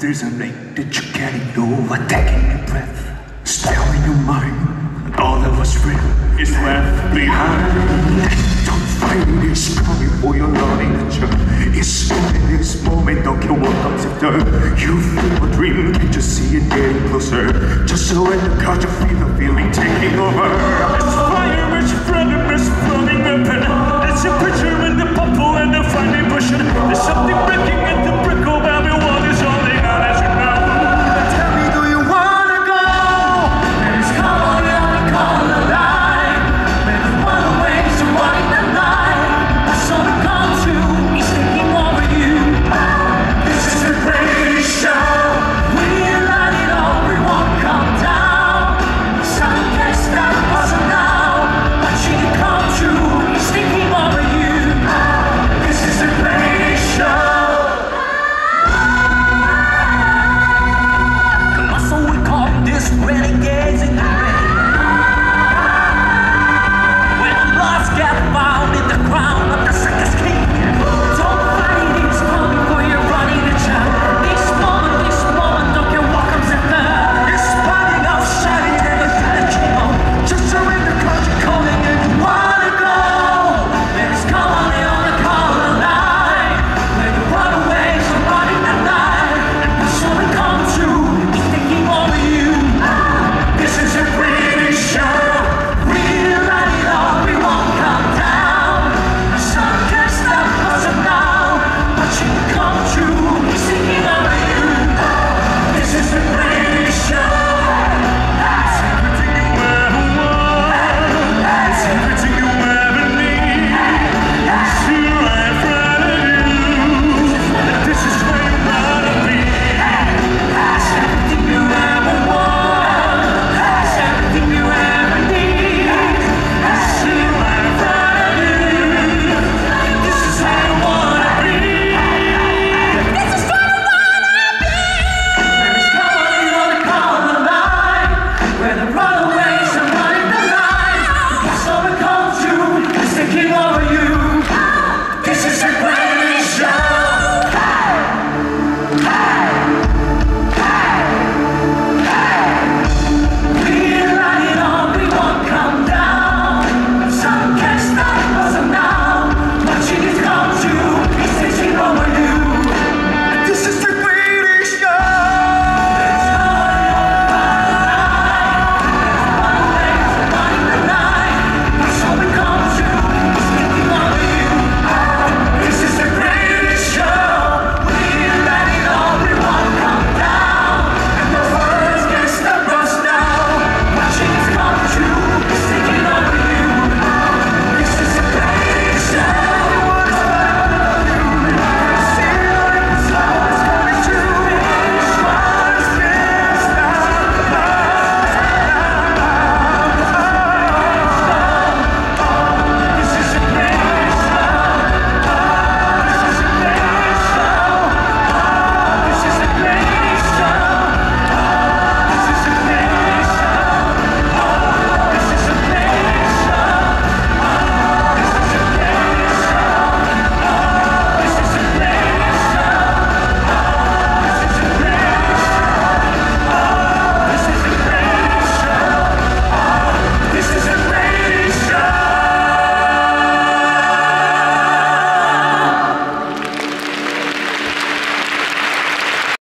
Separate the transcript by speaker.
Speaker 1: There's a night that you can't ignore Attacking your breath Staring your mind all that was real Is left behind faster. You feel a dream, can't you see it getting closer? Just so in the car, you feel the feeling taking over. Just fire is friend and is
Speaker 2: flooding
Speaker 1: weapon.
Speaker 2: It's a picture in
Speaker 1: the purple and the finally pushing.
Speaker 2: There's something